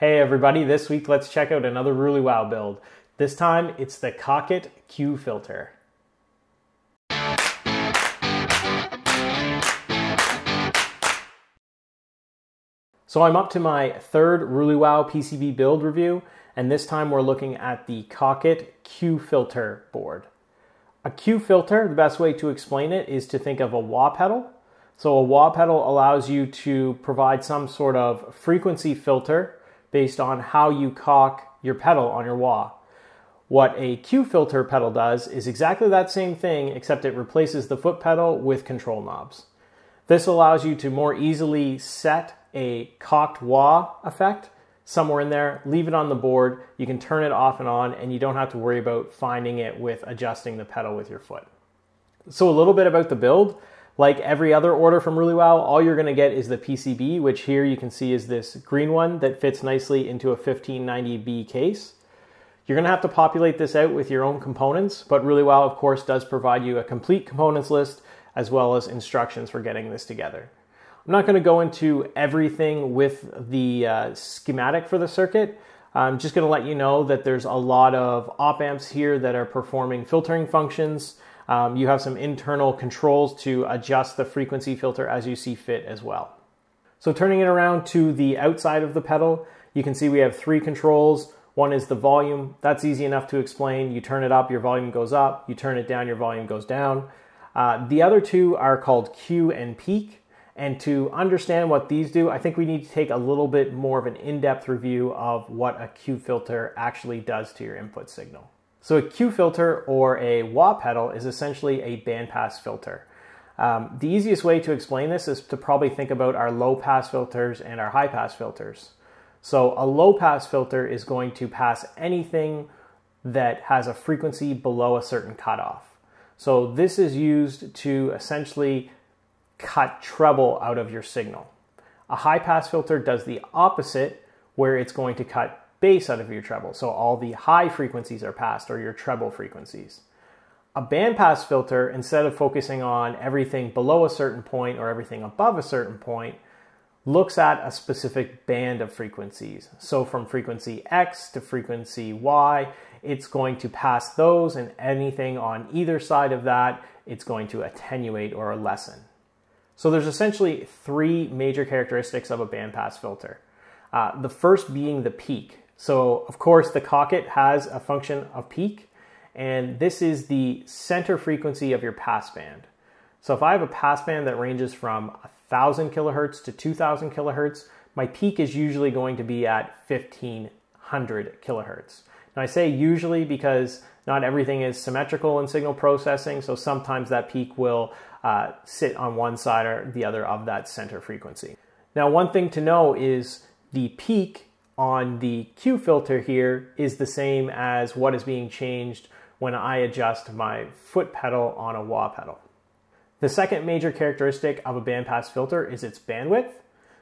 Hey everybody, this week let's check out another Rullywow build. This time it's the Cockit Q filter. So I'm up to my third Rullywow PCB build review, and this time we're looking at the Cockit Q filter board. A Q filter, the best way to explain it is to think of a wah pedal. So a wah pedal allows you to provide some sort of frequency filter based on how you cock your pedal on your wah. What a Q filter pedal does is exactly that same thing, except it replaces the foot pedal with control knobs. This allows you to more easily set a cocked wah effect somewhere in there, leave it on the board, you can turn it off and on, and you don't have to worry about finding it with adjusting the pedal with your foot. So, a little bit about the build. Like every other order from Rullywow, all you're going to get is the PCB, which here you can see is this green one that fits nicely into a 1590B case. You're going to have to populate this out with your own components, but Rullywow, of course, does provide you a complete components list as well as instructions for getting this together. I'm not going to go into everything with the uh, schematic for the circuit. I'm just going to let you know that there's a lot of op amps here that are performing filtering functions um, you have some internal controls to adjust the frequency filter as you see fit as well. So turning it around to the outside of the pedal, you can see we have three controls. One is the volume. That's easy enough to explain. You turn it up, your volume goes up. You turn it down, your volume goes down. Uh, the other two are called Q and peak. And to understand what these do, I think we need to take a little bit more of an in-depth review of what a Q filter actually does to your input signal. So a Q filter or a wah pedal is essentially a bandpass filter. Um, the easiest way to explain this is to probably think about our low pass filters and our high pass filters. So a low pass filter is going to pass anything that has a frequency below a certain cutoff. So this is used to essentially cut treble out of your signal. A high pass filter does the opposite where it's going to cut bass out of your treble. So all the high frequencies are passed or your treble frequencies. A bandpass filter, instead of focusing on everything below a certain point or everything above a certain point, looks at a specific band of frequencies. So from frequency X to frequency Y, it's going to pass those and anything on either side of that, it's going to attenuate or lessen. So there's essentially three major characteristics of a bandpass filter. Uh, the first being the peak. So of course the Cockit has a function of peak and this is the center frequency of your passband. So if I have a passband that ranges from 1000 kilohertz to 2000 kilohertz, my peak is usually going to be at 1500 kilohertz. Now I say usually because not everything is symmetrical in signal processing, so sometimes that peak will uh, sit on one side or the other of that center frequency. Now one thing to know is the peak on the Q filter here is the same as what is being changed when I adjust my foot pedal on a wah pedal. The second major characteristic of a bandpass filter is its bandwidth.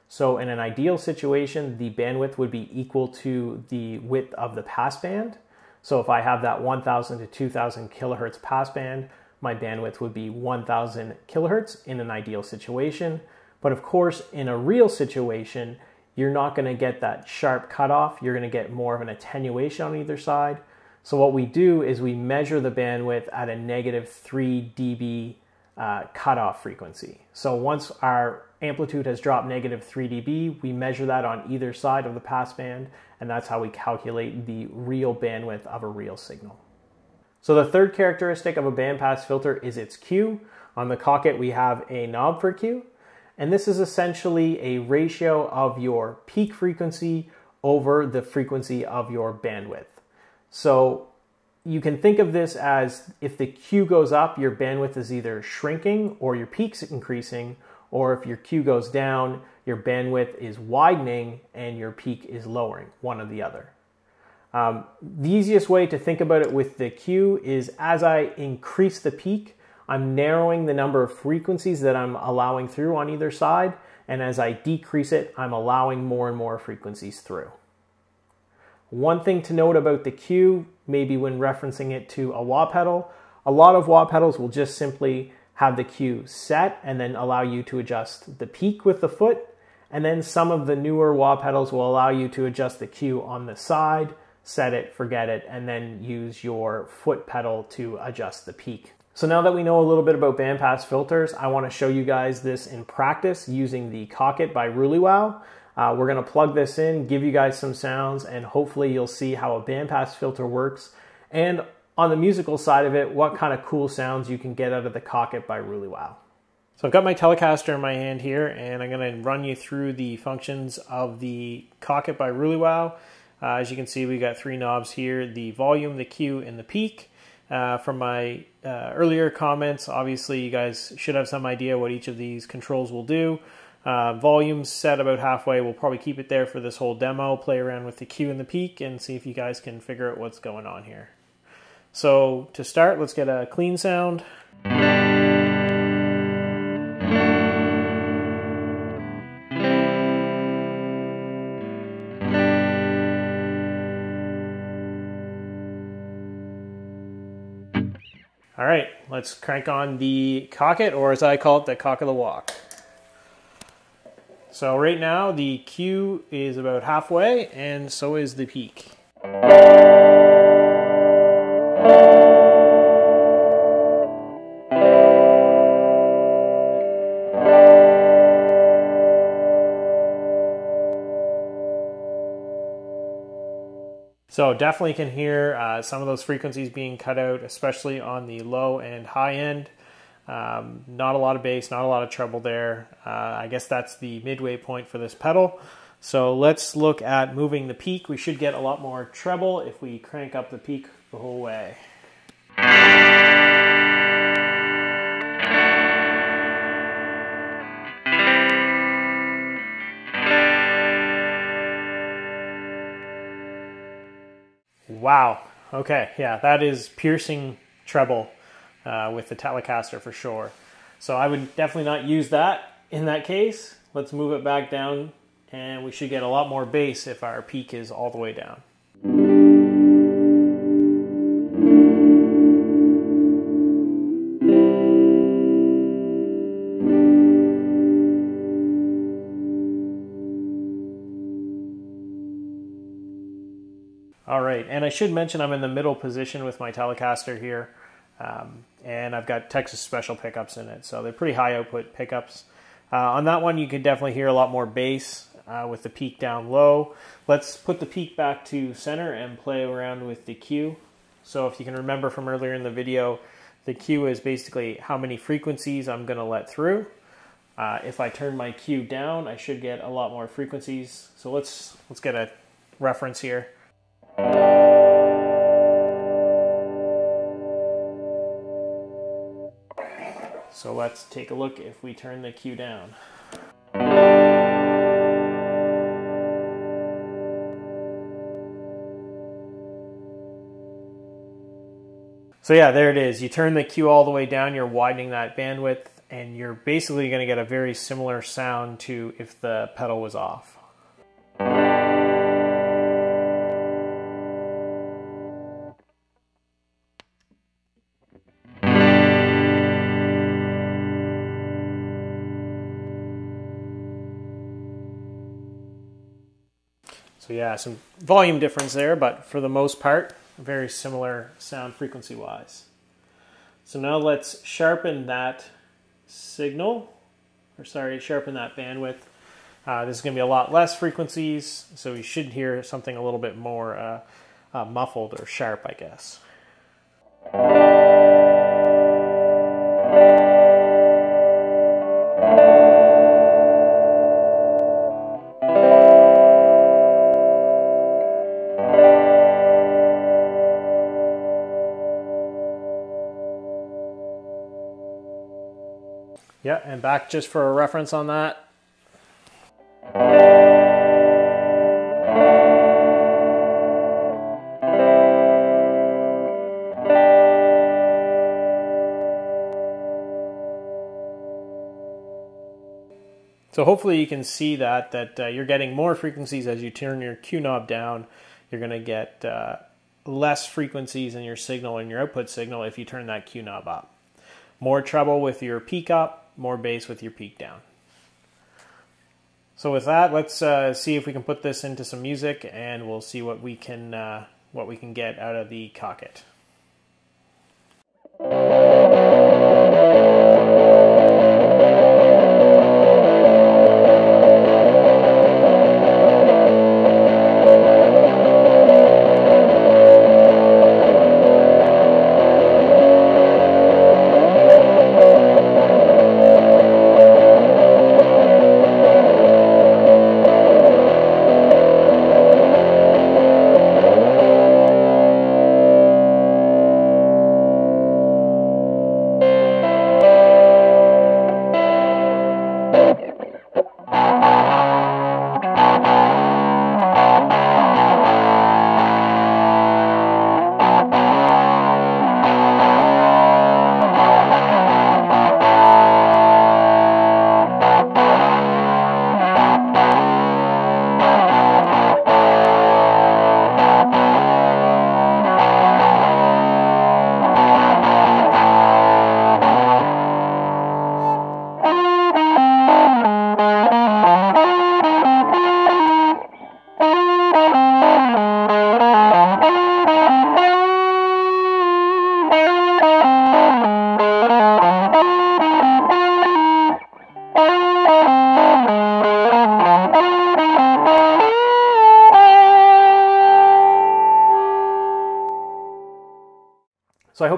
So in an ideal situation, the bandwidth would be equal to the width of the passband. So if I have that 1000 to 2000 kilohertz passband, my bandwidth would be 1000 kilohertz in an ideal situation. But of course, in a real situation, you're not going to get that sharp cutoff. You're going to get more of an attenuation on either side. So what we do is we measure the bandwidth at a negative 3 dB uh, cutoff frequency. So once our amplitude has dropped negative 3 dB, we measure that on either side of the passband, and that's how we calculate the real bandwidth of a real signal. So the third characteristic of a bandpass filter is its Q. On the Cockit, we have a knob for Q. And this is essentially a ratio of your peak frequency over the frequency of your bandwidth. So you can think of this as if the Q goes up, your bandwidth is either shrinking or your peak's increasing, or if your Q goes down, your bandwidth is widening and your peak is lowering, one or the other. Um, the easiest way to think about it with the Q is as I increase the peak, I'm narrowing the number of frequencies that I'm allowing through on either side. And as I decrease it, I'm allowing more and more frequencies through. One thing to note about the Q, maybe when referencing it to a wah pedal, a lot of wah pedals will just simply have the Q set and then allow you to adjust the peak with the foot And then some of the newer wah pedals will allow you to adjust the Q on the side, set it, forget it, and then use your foot pedal to adjust the peak. So now that we know a little bit about bandpass filters, I want to show you guys this in practice using the Cockit by Rullywow. Uh, we're going to plug this in, give you guys some sounds, and hopefully you'll see how a bandpass filter works. And on the musical side of it, what kind of cool sounds you can get out of the Cockit by Rullywow. So I've got my Telecaster in my hand here, and I'm going to run you through the functions of the Cockit by Rullywow. Uh, as you can see, we've got three knobs here, the volume, the Q, and the peak. Uh, from my uh, earlier comments, obviously you guys should have some idea what each of these controls will do. Uh, set about halfway. We'll probably keep it there for this whole demo, play around with the Q and the peak, and see if you guys can figure out what's going on here. So to start, let's get a clean sound. All right, let's crank on the cockit, or as I call it, the cock of the walk. So right now the Q is about halfway, and so is the peak. So definitely can hear uh, some of those frequencies being cut out, especially on the low and high end. Um, not a lot of bass, not a lot of treble there. Uh, I guess that's the midway point for this pedal. So let's look at moving the peak. We should get a lot more treble if we crank up the peak the whole way. Wow. Okay. Yeah, that is piercing treble uh, with the Telecaster for sure. So I would definitely not use that in that case. Let's move it back down and we should get a lot more bass if our peak is all the way down. All right, and I should mention I'm in the middle position with my Telecaster here, um, and I've got Texas Special pickups in it, so they're pretty high output pickups. Uh, on that one, you can definitely hear a lot more bass uh, with the peak down low. Let's put the peak back to center and play around with the Q. So if you can remember from earlier in the video, the Q is basically how many frequencies I'm going to let through. Uh, if I turn my Q down, I should get a lot more frequencies. So let's let's get a reference here. So let's take a look if we turn the Q down. So yeah, there it is. You turn the Q all the way down, you're widening that bandwidth, and you're basically going to get a very similar sound to if the pedal was off. So yeah, some volume difference there, but for the most part, very similar sound frequency wise. So now let's sharpen that signal, or sorry, sharpen that bandwidth. Uh, this is going to be a lot less frequencies, so we should hear something a little bit more uh, uh, muffled or sharp, I guess. And back just for a reference on that. So hopefully you can see that that uh, you're getting more frequencies as you turn your Q knob down. You're going to get uh, less frequencies in your signal and your output signal if you turn that Q knob up. More treble with your peak up, more bass with your peak down. So with that, let's uh, see if we can put this into some music, and we'll see what we can uh, what we can get out of the Cockit.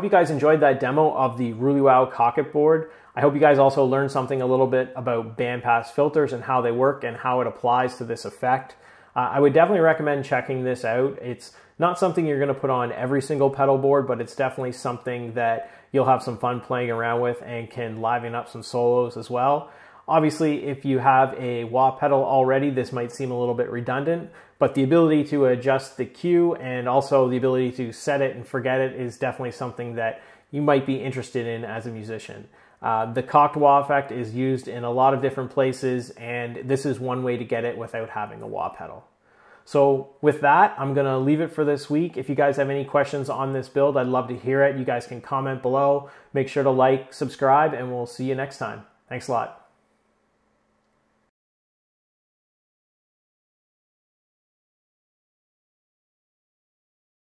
Hope you guys enjoyed that demo of the Rullywow Cockit board. I hope you guys also learned something a little bit about bandpass filters and how they work and how it applies to this effect. Uh, I would definitely recommend checking this out. It's not something you're going to put on every single pedal board, but it's definitely something that you'll have some fun playing around with and can liven up some solos as well. Obviously, if you have a wah pedal already, this might seem a little bit redundant, but the ability to adjust the Q and also the ability to set it and forget it is definitely something that you might be interested in as a musician. Uh, the cocked wah effect is used in a lot of different places, and this is one way to get it without having a wah pedal. So with that, I'm to leave it for this week. If you guys have any questions on this build, I'd love to hear it. You guys can comment below. Make sure to like, subscribe, and we'll see you next time. Thanks a lot.